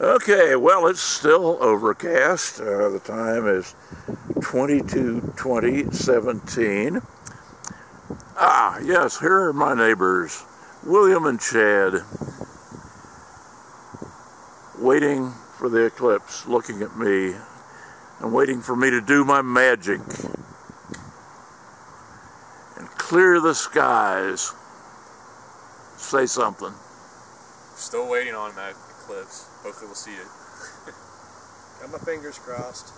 Okay, well, it's still overcast. Uh, the time is 22:20:17. Ah, yes, here are my neighbors, William and Chad, waiting for the eclipse, looking at me, and waiting for me to do my magic and clear the skies. Say something. Still waiting on that eclipse. Hopefully we'll see it. Got my fingers crossed.